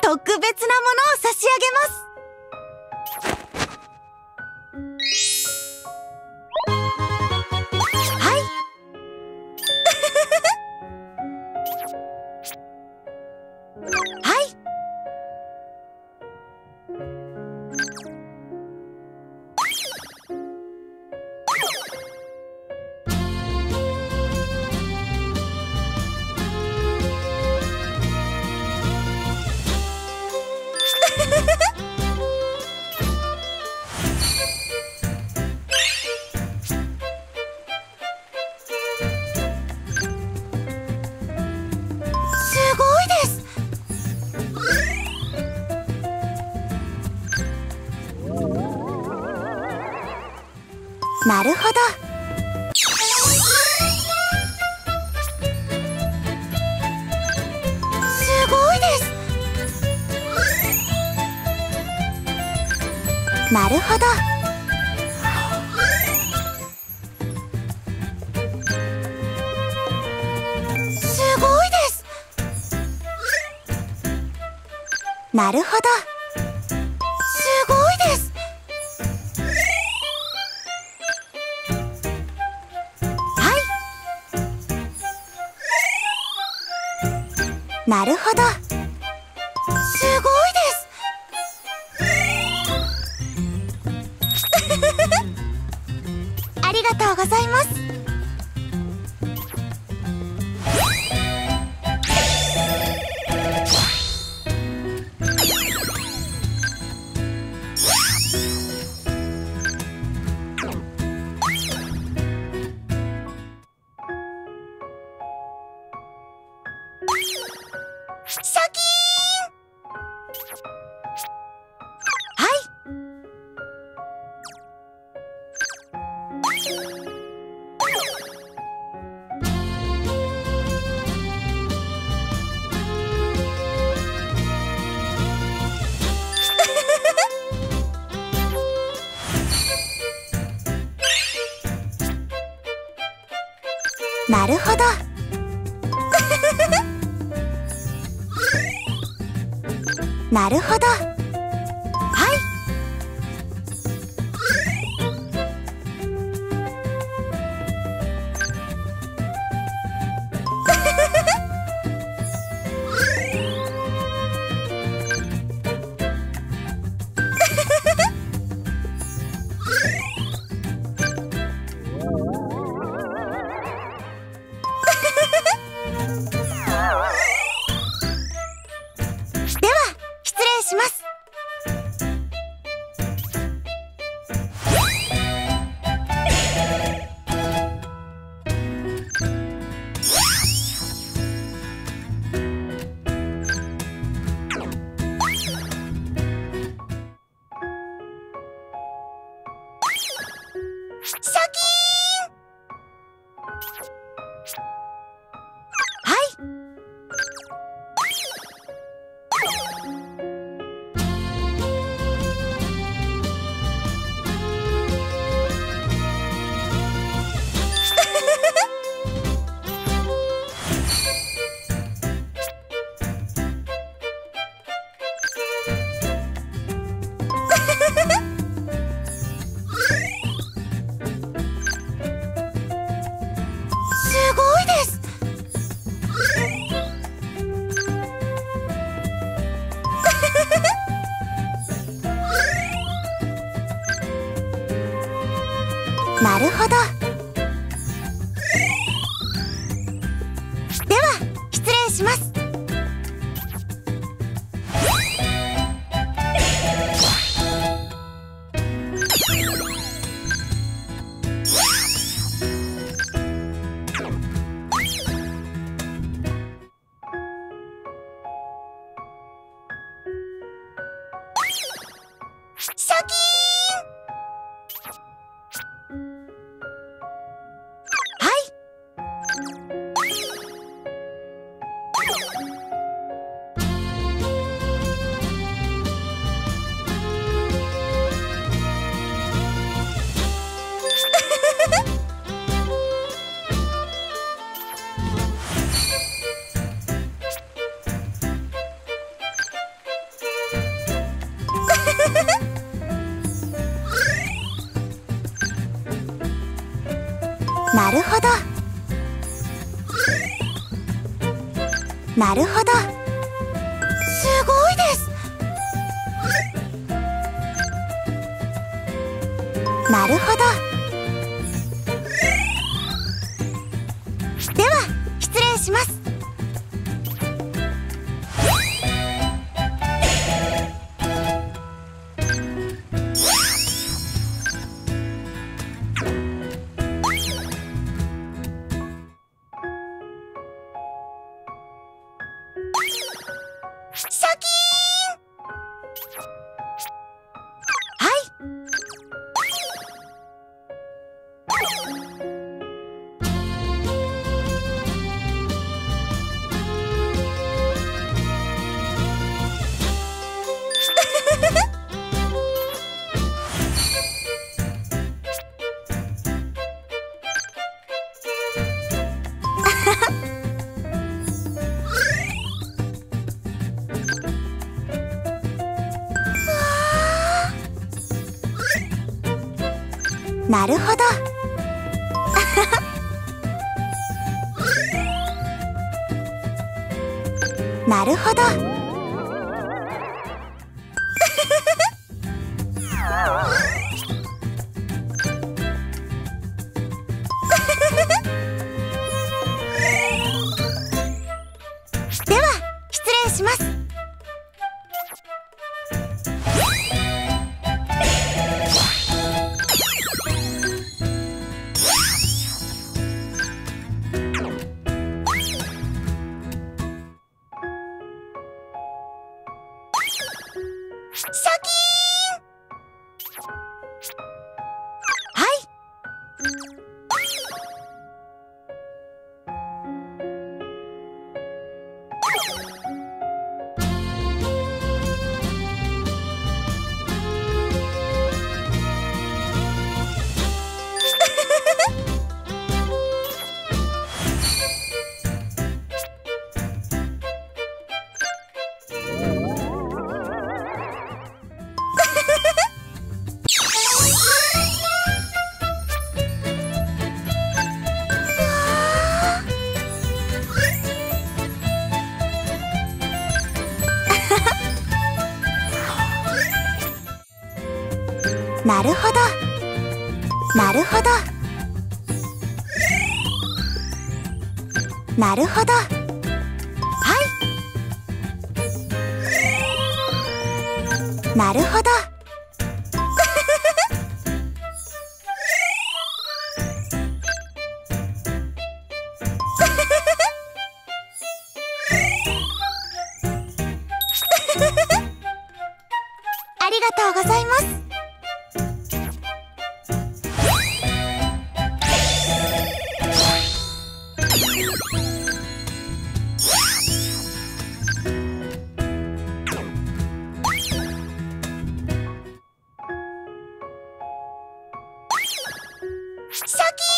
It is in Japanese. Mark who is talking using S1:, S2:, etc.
S1: 特別なものを差し上げます。なるほど。すごいです。なるほど。すごいです。なるほど。なるほど。すごいです。ありがとうございます。なるほど。なるほど。なるほど。なるほど。すごいです。なるほど。なるほど。なるほど。なるほど。なるほど。なるほど。はい。なるほど。ありがとうございますシャキ